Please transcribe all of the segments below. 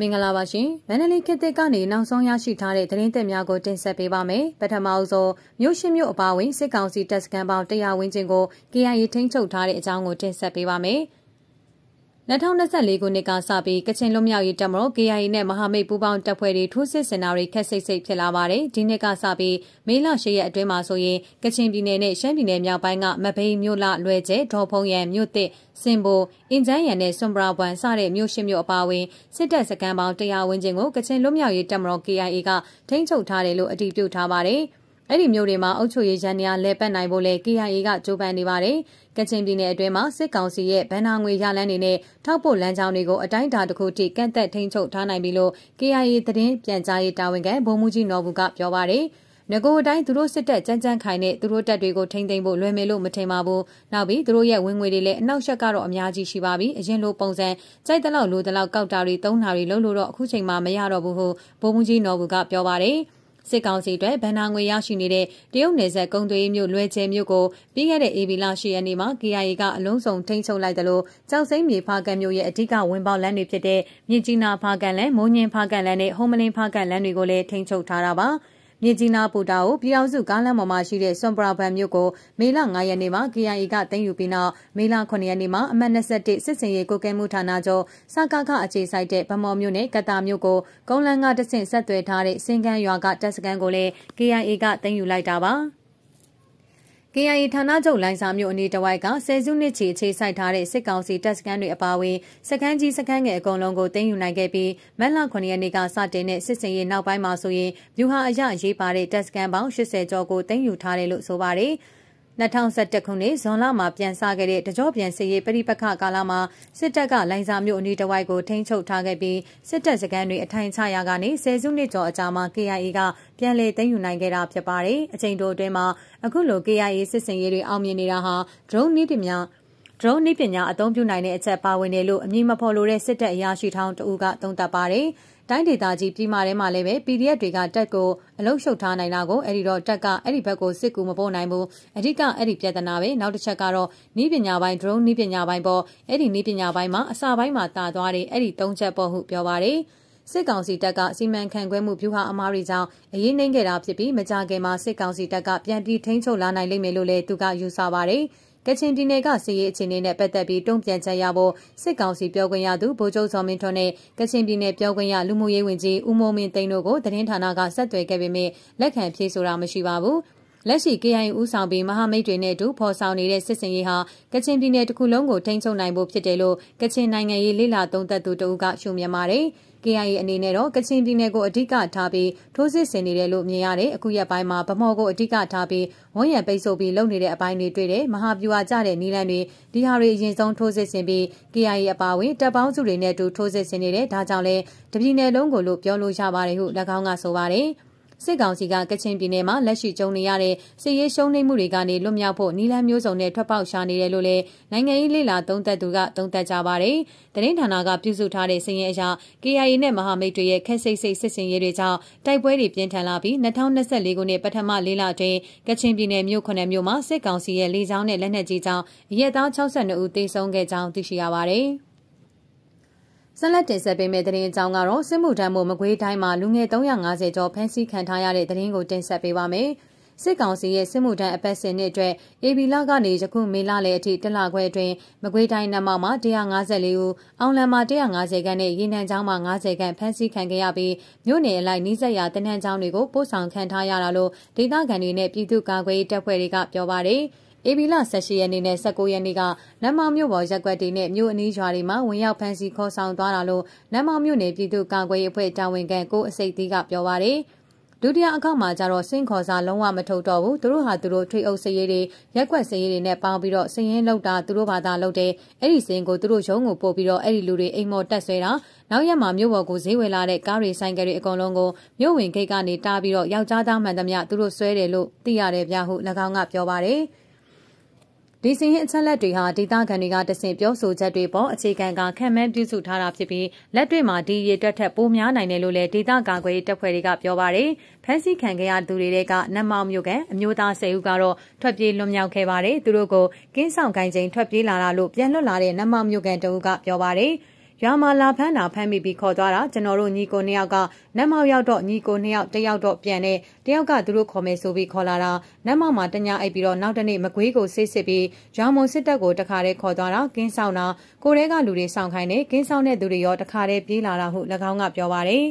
မင်္ဂလာပါရှင်။မန္တလေးခေတ်သစ်ကနေနောက်ဆုံးရရှိထားတဲ့သတင်းသစ်များကိုတင်ဆက်ပေးပါမယ်။ပထမအဆုံးမြို့ရှိမြို့အပါအဝင်စစ်ကောင်စီတပ်စခန်းပေါင်း100ဝန်းကျင်ကို KIA ထိန်းချုပ်ထားတဲ့အကြောင်းကိုတင်ဆက်ပေးပါမယ်။ 2024ခုနှစ်ကစပြီးကချင်လွတ်မြောက်ရေးတပ်မတော် KIA နဲ့မဟာမိတ်ပူးပေါင်းတပ်ဖွဲ့တွေထိုးစစ်ဆင်တာတွေခက်စိတ်စိတ်ဖြစ်လာပါတယ်။ဒီနှစ်ကစပြီးမေလ10ရက်အတွင်းမှာဆိုရင်ကချင်ပြည်နယ်နဲ့ရှမ်းပြည်နယ်မြောက်ပိုင်းကမဘိမ်းမြို့လလွယ်ကျဲဒေါ်ဖုံရံမြို့သစ်စင်ဘိုအင်ဂျန်ရံနဲ့စွန်ဘရာဘွမ်စတဲ့မြို့ရှိမြို့အပါအဝင်စစ်တပ်စခန်းပေါင်း100ဝန်းကျင်ကိုကချင်လွတ်မြောက်ရေးတပ်မတော် KIA ကထိန်းချုပ်ထားတယ်လို့အတည်ပြုထားပါတယ်။အဲ့ဒီမျိုးတွေမှာအုပ်ချုပ်ရေးရန်နေရာလဲပတ်နိုင်ဖို့လဲ KIA ကကြိုးပမ်းနေပါတယ်။ ကချင်ပြည်နယ်အတွင်းမှာစစ်ကောင်စီရဲ့ဗန်နာငွေရလန်းတွေနဲ့ထောက်ပို့လမ်းကြောင်းတွေကိုအတိုင်းအတာတစ်ခုထိကန့်သက်ထိန်းချုပ်ထားနိုင်ပြီလို့ KIA သတင်းပြန်ကြားရေးတာဝန်ခံဗိုလ်မှူးကြီးနော်ဘူးကပြောပါတယ်။ငကိုအတိုင်းသူတို့စစ်တပ်ကြမ်းကြမ်းခိုင်တဲ့သူတို့တပ်တွေကိုထိမ့်သိမ်းဖို့လွယ်မယ်လို့မထင်ပါဘူး။နောက်ပြီးသူတို့ရဲ့ဝင်ငွေတွေလည်းအနောက်ရှက်ကတော့အများကြီးရှိပါပြီ။အရင်လိုပုံစံကြိုက်တလောက်လိုတလောက်ကောက်တာတွေသုံးတာတွေလုံးလို့တော့အခုချိန်မှမရတော့ဘူးဟုဗိုလ်မှူးကြီးနော်ဘူးကပြောပါတယ်။ စစ်ကောင်စီအတွက်ဗန်နာငွေရရှိနေတဲ့တရုတ်နယ်စပ်ကုန်းသွေးမြို့လွယ်ကျဲမြို့ကိုပြီးခဲ့တဲ့ AB လ10ရက်နေ့မှာ KIA ကအလုံးစုံထိန်းချုပ်လိုက်တယ်လို့ကြောက်စိမ့်မြေဖားကန်မြို့ရဲ့အဓိကဝင်ပေါက်လမ်းတွေဖြစ်တဲ့မြစ်ကြီးနာဖားကန်လမ်း၊မုံညင်ဖားကန်လမ်းနဲ့ဟုံးမလင်းဖားကန်လမ်းတွေကိုလည်းထိန်းချုပ်ထားတာပါ။ မြစ်ကြီးနားပူတာကိုပြည်အောင်စုကားလမ်းပေါ်မှာရှိတဲ့စွန်ပရာဘန်မြို့ကိုမေလ9ရက်နေ့မှာ KIA ကသိမ်းယူပြီးနောက်မေလ9ရက်နေ့မှာအမှတ်21စစ်စင်ရေးကိုကဲမှုဌာနချုပ်စကခအခြေစိုက်တဲ့ဗမော်မြို့နဲ့ကတာမြို့ကိုကုန်းလန်းကတဆင့်ဆက်သွယ်ထားတဲ့စင်ကန်းရွာကတပ်စခန်းကိုလည်း KIA ကသိမ်းယူလိုက်တာပါ။ KIA ဌာနချုပ်လိုင်စာမြို့အနီးတစ်ဝိုက်ကဆယ်စုနှစ်ချီအခြေစိုက်ထားတဲ့စစ်ကောင်စီတပ်စခန်းတွေအပါအဝင်စခန်းကြီးစခန်းငယ်အကုန်လုံးကိုသိမ်းယူနိုင်ခဲ့ပြီးမက်လ9ရက်နေ့ကစတင်တဲ့စစ်စင်ရေးနောက်ပိုင်းမှာဆိုရင်မြူဟာအရရေးပါတဲ့တပ်စခန်းပေါင်း80ကျော်ကိုသိမ်းယူထားတယ်လို့ဆိုပါတယ်။ 2021ခုနှစ်ဇွန်လမှာပြန်စခဲ့တဲ့တကြောပြန်စစ်ရေးပြိပခကာလမှာစစ်တပ်ကလိုင်စာမြို့အနီးတစ်ဝိုက်ကိုထိန်းချုပ်ထားခဲ့ပြီးစစ်တပ်စခန်းတွေအထိုင်ချရာကနေဆယ်စုနှစ်ကျော်အကြာမှာ KIA ကပြန်လည်သိမ်းယူနိုင်ခဲ့တာဖြစ်ပါတယ်။အချိန်တိုအတွင်းမှာအခုလို KIA စစ်စင်ရေးတွေအောင်မြင်နေတာဟာ drone နည်းပညာ drone နည်းပညာအသုံးပြုနိုင်တဲ့အချက်ပါဝင်တယ်လို့အမည်မဖော်လိုတဲ့စစ်တပ်အရာရှိထောင်းတဦးကသုံးသပ်ပါတယ်။ တိုင်းဒေသကြီးပြည်မာထဲမှာလည်းပဲ PDF တွေကတက်ကိုအလုရှုပ်ထားနိုင်တာကိုအဲ့ဒီတော့တက်ကအဲ့ဒီဘက်ကိုစစ်ကူမပို့နိုင်ဘူးအဓိကအဲ့ဒီပြဿနာပဲနောက်တစ်ချက်ကတော့နီးပညာပိုင်း drone နီးပညာပိုင်းပေါ့အဲ့ဒီနီးပညာပိုင်းမှာအစပိုင်းမှာတာသွားတယ်အဲ့ဒီသုံးချက်ပေါ့ဟုပြောပါတယ်စစ်ကောင်စီတပ်ကစီမံခန့်ခွဲမှုပြုဟာအမားတွေကြောင့်အရေးနှိမ့်ခဲ့တာဖြစ်ပြီးမကြခင်မှာစစ်ကောင်စီတပ်ကပြန်ပြီးထိန်းချုပ်လာနိုင်လိမ့်မယ်လို့လည်းသူကယူဆပါတယ်။ ကချင်ပြည်နယ်ကစီရေးအခြေအနေနဲ့ပတ်သက်ပြီးတုံ့ပြန်ချက်ရဖို့စစ်ကောင်စီပြောခွင့်ရသူဗိုလ်ချုပ်စောမင်းထွန်းနဲ့ကချင်ပြည်နယ်ပြောခွင့်ရလူမှုရေးဝန်ကြီးဦးမိုးမင်းသိန်းတို့ကိုသတင်းဌာနကဆက်သွယ်ခဲ့ပေမဲ့လက်ခံဖြေဆိုတာမရှိပါဘူး။လက်ရှိ KIA ဦးဆောင်ပြီးမဟာမိတ်တွေနဲ့အတူဖော်ဆောင်နေတဲ့စစ်စင်ရေးဟာကချင်ပြည်နယ်တစ်ခုလုံးကိုထိန်းချုပ်နိုင်ဖို့ဖြစ်တယ်လို့ကချင်နိုင်ငံရေးလေ့လာသုံးသပ်သူတဦးကရှုမြင်ပါတယ်။ KIA အနေနဲ့တော့ကချင်ပြည်နယ်ကိုအဓိကထားပြီးထိုးစစ်ဆင်နေတယ်လို့မြင်ရတယ်အခုရက်ပိုင်းမှာဗမော်ကိုအဓိကထားပြီးဝန်ရံပိတ်ဆို့ပြီးလုပ်နေတဲ့အပိုင်းတွေတွေ့တယ်မဟာဗျူဟာကျတဲ့နီလန်တွေဒီဟာတွေအရင်ဆုံးထိုးစစ်ဆင်ပြီး KIA အပါအဝင်တပ်ပေါင်းစုတွေနဲ့အတူထိုးစစ်ဆင်နေတယ်ဒါကြောင့်လဲတပြည်နယ်လုံးကိုလို့ပြောလို့ရပါတယ်ဟု၎င်းကဆိုပါတယ် စစ်ကောင်စီကကချင်ပြည်နယ်မှာလက်ရှိကြုံနေရတဲ့စစ်ရေးရှုံးနိမ့်မှုတွေကနေလွတ်မြောက်ဖို့နီလန်းမျိုးစုံနဲ့ထွက်ပေါက်ရှာနေတယ်လို့လည်းနိုင်ငံရေးလေလာသုံးသပ်သူကသုံးသပ်ကြပါတယ်။တရင်ဌာနကပြုစုထားတဲ့စည်ရင်အရာ KIA နဲ့မဟာမိတ်တွေရဲ့ခက်စိတ်စိတ်စစ်စင်ရေးတွေကြောင့်တိုက်ပွဲတွေပြင်းထန်လာပြီး2024ခုနှစ်ပထမလေးလအတွင်းကချင်ပြည်နယ်မြို့ခုနှစ်မြို့မှာစစ်ကောင်စီရဲ့လေကြောင်းနဲ့လက်နက်ကြီးကြောင့်ရဲသား62ဦးသေဆုံးခဲ့ကြောင်းသိရှိရပါတယ်။ ဆက်လက်တင်ဆက်ပေးမယ့်သတင်းအကြောင်းကတော့စစ်မှုထမ်းမှုမကွေးတိုင်းမှာလူငယ်350ကျော်ဖမ်းဆီးခံထားရတဲ့သတင်းကိုတင်ဆက်ပေးပါမယ်။စစ်ကောင်စီရဲ့စစ်မှုထမ်းအပတ်စဉ်နှစ်အတွက် AB လကနေယခုမေလလယ်အထိတလခွဲအတွင်းမကွေးတိုင်းနမောက်မှာ154ဦး၊အောင်လံမှာ150ခန်းနဲ့ရေနံချောင်းမှာ90ခန်းဖမ်းဆီးခံခဲ့ရပြီးမြို့နယ်အလိုက်နှိစက်ရတနန်းချောင်းတွေကိုပို့ဆောင်ခံထားရတာလို့ဒေသခံတွေနဲ့ပြည်သူ့ကာကွယ်ရေးတပ်ဖွဲ့တွေကပြောပါတယ်။ ဧပြီလ18ရက်နေ့နဲ့19ရက်နေ့ကနမ်မောင်မြို့ပေါ်ရက်ကွက်တွေနဲ့မြို့အနီးရွာတွေမှာဝင်ရောက်ဖမ်းဆီးခေါ်ဆောင်သွားတာလို့နမ်မောင်မြို့နယ်ပြည်သူ့ကာကွယ်ရေးအဖွဲ့တာဝန်ခံကိုအစိတ်သီးကပြောပါရယ်ဒုတိယအခောက်မှာကျတော့စင့်ခေါ်စာလုံးဝမထုတ်တော့ဘူးသူတို့ဟာသူတို့ထွေအုပ်စရေးတွေရက်ွက်စရေးတွေနဲ့ပေါင်းပြီးတော့စည်ရင်လောက်တာသူတို့ဘာသာလောက်တယ်အဲ့ဒီစင်ကိုသူတို့ရုံးကိုပို့ပြီးတော့အဲ့ဒီလူတွေအိမ်မော်တက်ဆွဲတာနောက်ရက်မှာမြို့ပေါ်ကိုဈေးဝယ်လာတဲ့ကားတွေဆိုင်ကယ်တွေအကုန်လုံးကိုမြို့ဝင်ဂိတ်ကနေတားပြီးတော့ယောက်ျားသားမှန်သမျှသူတို့ဆွဲတယ်လို့သိရတယ်ဗျဟု၎င်းကပြောပါတယ် ဒီစီရင်အချက်လက်တွေဟာဒေသခံတွေကတဆင့်ပြောဆိုချက်တွေပေါ်အခြေခံကခံမှန်းပြုစုထားတာဖြစ်ပြီးလက်တွေ့မှာဒီရည်တွက်ထက်ပိုများနိုင်တယ်လို့လည်းဒေသကာကွယ်ရေးတပ်ဖွဲ့တွေကပြောပါတယ်။ဖမ်းဆီးခံခဲ့ရသူတွေကနတ်မောင်မြို့ကအမျိုးသား၁၀ဦးကတော့ထွက်ပြေးလွတ်မြောက်ခဲ့ပါတယ်။သူတို့ကိုကင်းဆောင်ကိုင်းချိန်ထွက်ပြေးလာတာလို့ပြန်လွတ်လာတဲ့နတ်မောင်မြို့ကန်တဦးကပြောပါတယ်။ ရွာမှာလာဖမ်းတာဖမ်းမိပြီးခေါ်သွားတာကျွန်တော်တို့ညီကိုနှစ်ယောက်ကနတ်မောက်ရောက်တော့ညီကိုနှစ်ယောက်တယောက်တော့ပြန်နေတယောက်ကသူတို့ခေါ်မယ်ဆိုပြီးခေါ်လာတာနတ်မောက်မှာတညအိပ်ပြီးတော့နောက်တနေ့မကွေးကိုဆေးစစ်ပြီးရွာမုံစစ်တပ်ကိုတခါတည်းခေါ်သွားတာကင်းဆောင်တာကိုရဲကလူတွေစောင့်ခိုင်းနေကင်းဆောင်တဲ့သူတွေရောတခါတည်းပြေးလာတာဟု၎င်းကပြောပါတယ်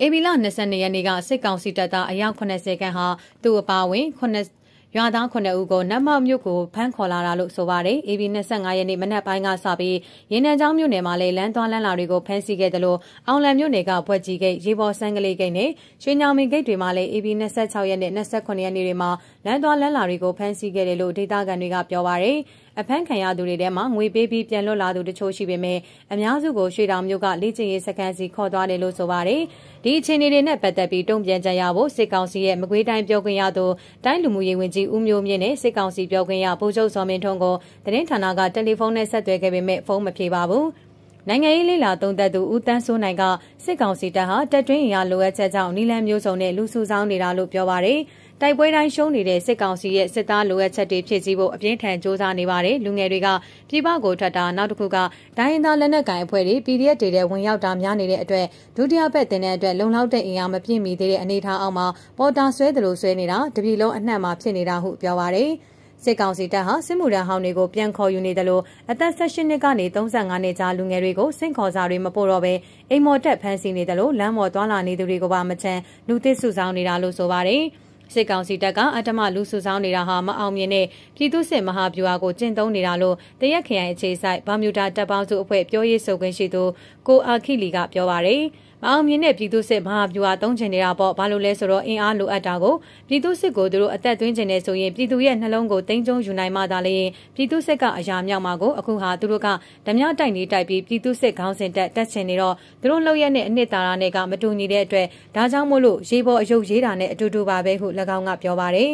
အေဘီလာ22ရက်နေ့ကစစ်ကောင်စီတပ်သားအယောက်80ခန့်ဟာသူ့အပါဝင်9 ရွာသား9ဦးကိုနတ်မောက်မြို့ကိုဖမ်းခေါ်လာတာလို့ဆိုပါတယ်။ AB 25ရက်နေ့မနက်ပိုင်းကစပြီးရင်းနှံချောင်းမြို့နယ်မှာလည်းလမ်းသွားလမ်းလာတွေကိုဖမ်းဆီးခဲ့တယ်လို့အောင်လံမြို့နယ်ကဘွက်ကြီးဂိတ်ရေပေါ်ဆန်းကလေးဂိတ်နဲ့ရွှေညောင်မင်းဂိတ်တွေမှာလည်း AB 26ရက်နဲ့28ရက်နေ့တွေမှာလမ်းသွားလမ်းလာတွေကိုဖမ်းဆီးခဲ့တယ်လို့ဒေသခံတွေကပြောပါတယ်။အဖမ်းခံရသူတွေထဲမှာငွေပေးပြီးပြန်လွတ်လာသူတချို့ရှိပေမဲ့အများစုကိုရွှေတောင်မြို့ကလေ့ကျင့်ရေးစခန်းစီခေါ်သွားတယ်လို့ဆိုပါတယ်။ဒီအခြေအနေတွေနဲ့ပတ်သက်ပြီးတုံ့ပြန်ကြရဖို့စစ်ကောင်စီရဲ့မကွေးတိုင်းပြောခွင့်ရသူတိုင်းလူမှုရေးဝန်ကြီးဦးမျိုးမြင့်နဲ့စစ်ကောင်စီပြောခွင့်ရဗိုလ်ချုပ်စောမင်းထွန်းကိုသတင်းဌာနကတယ်လီဖုန်းနဲ့ဆက်သွယ်ခဲ့ပေမဲ့ဖုန်းမဖြေပါဘူး။နိုင်ငံရေးလေးလာသုံးသက်သူဦးတန်းစိုးနိုင်ကစစ်ကောင်စီတပ်ဟာတက်တွင်းအရာလိုအပ်ချက်ကြောင့်နီလန်မျိုးစုံနဲ့လူစုဆောင်းနေတာလို့ပြောပါရယ် တိုက်ပွဲတိုင်းရှုံးနေတဲ့စစ်ကောင်စီရဲ့စစ်သားလိုအပ်ချက်တွေဖြည့်ဆည်းဖို့အပြင်းထန်စ조사နေပါတယ်လူငယ်တွေကပြည်ပကိုထွက်တာနောက်တစ်ခုကဒိုင်းရင်သားလက်နက်ကိုင်အဖွဲ့တွေ PDF တွေတဲ့ဝင်ရောက်တာများနေတဲ့အတွက်ဒုတိယဘက်တင်တဲ့အတွက်လုံလောက်တဲ့အင်အားမပြည့်မီသေးတဲ့အနေအထားအောက်မှာပေါ်တာဆွဲတယ်လို့ဆွဲနေတာတပြည်လုံးအနှံ့မှာဖြစ်နေတာဟုပြောပါတယ်စစ်ကောင်စီတပ်ဟာစစ်မှုထမ်းဟောင်းတွေကိုပြန်ခေါ်ယူနေတယ်လို့အသက်16နှစ်ကနေ35နှစ်ကြားလူငယ်တွေကိုစင့်ခေါ်စာတွေမပို့တော့ဘဲအိမ်မော်တက်ဖမ်းဆီးနေတယ်လို့လမ်းမော်သွားလာနေသူတွေကိုပါမချမ်းလူသစ်စုဆောင်းနေတာလို့ဆိုပါတယ်။ စစ်ကောင်စီတပ်ကအတ္တမလူစုဆောင်းနေတာဟာမအောင်မြင်တဲ့ပြည်သူ့စစ်မဟာဗျူဟာကိုကျင့်သုံးနေတာလို့တရက်ခရိုင်အခြေစိုက်ဘာမြူတာတပ်ပေါင်းစုအဖွဲ့ပြောရေးဆိုခွင့်ရှိသူကိုအာခိလီကပြောပါရယ် မအောင်မြင်တဲ့ပြည်သူစစ်မဟာဗျူဟာသုံးချင်နေတာပေါ့ဘာလို့လဲဆိုတော့အင်အားလိုအပ်တာကိုပြည်သူစစ်ကိုသူတို့အသက်သွင်းချင်နေဆိုရင်ပြည်သူရဲ့နှလုံးကိုတင်းကျုံယူနိုင်မှသာလေပြည်သူစစ်ကအရာမြောက်မှာကိုအခုဟာသူတို့ကဓမြတိုက်နေတိုက်ပြီးပြည်သူစစ်ခေါင်းစဉ်တက်တက်ချင်နေတော့သူတို့လှုပ်ရက်နဲ့အနှစ်သာရနဲ့ကမတူညီတဲ့အတွက်ဒါကြောင့်မို့လို့ရေပေါ်အယုတ်ရေးတာနဲ့အတူတူပါပဲဟု၎င်းကပြောပါတယ်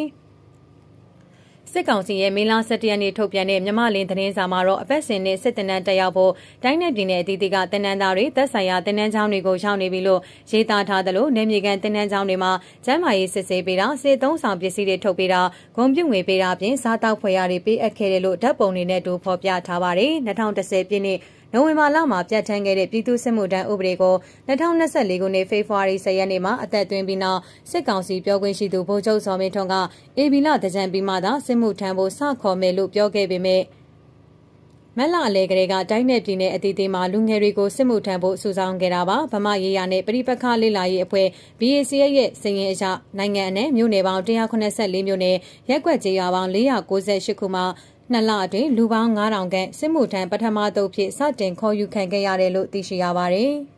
စစ်ကောင်စီရဲ့မေလ17ရက်နေ့ထုတ်ပြန်တဲ့မြမလင်းသတင်းစာမှာတော့အပတ်စဉ်နဲ့စစ်တနန်းတက်ရောက်ဖို့တိုင်းနယ်ပြည်နယ်အသီးသီးကတင်နန်းသားတွေသက်ဆိုင်ရာတင်နန်းချောင်းတွေကိုရောက်နေပြီလို့ရေးသားထားသလိုနေမြေကန်တင်နန်းချောင်းတွေမှာကျန်းမာရေးစစ်ဆေးပေးတာစစ်သုံးဆောင်ပစ္စည်းတွေထုတ်ပေးတာဂုံပြုတ်ငွေပေးတာပြင်စားတောက်ဖွယ်ရတွေပေးအပ်ခဲ့တယ်လို့ဓာတ်ပုံတွေနဲ့တူဖော်ပြထားပါတယ်2010ပြည့်နှစ်နိုဝင်ဘာလမှာပြဋ္ဌာန်းခဲ့တဲ့ပြည်သူ့စစ်မှုထမ်းဥပဒေကို2024ခုနှစ်ဖေဖော်ဝါရီ10ရက်နေ့မှာအသက်သွင်းပြီးနောက်စစ်ကောင်စီပြောခွင့်ရှိသူဗိုလ်ချုပ်စောမင်းထွန်းကအေဘီလတကြံပြီးမှသာစစ်မှုထမ်းဖို့စခေါ်မယ်လို့ပြောခဲ့ပေမဲ့မက်လာအလေကလေးကတိုင်းနယ်ပြည်နယ်အသီးသီးမှာလူငယ်တွေကိုစစ်မှုထမ်းဖို့စုဆောင်းခဲ့တာပါဗမာရေးရနဲ့ပြည်ပခလေးလာရေးအဖွဲ့ BAC ရဲ့စည်ရင်အရနိုင်ငံအနဲ့မြို့နယ်ပေါင်း184မြို့နယ်ရက်ွက်ကြေးရွာပေါင်း498ခုမှာ နှစ်လအတွင်းလူပေါင်း9000ခန့်စစ်မှုထမ်းပထမတုပ်ဖြစ်စတင်ခေါ်ယူခံခဲ့ရတယ်လို့သိရှိရပါတယ်။